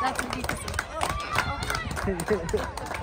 La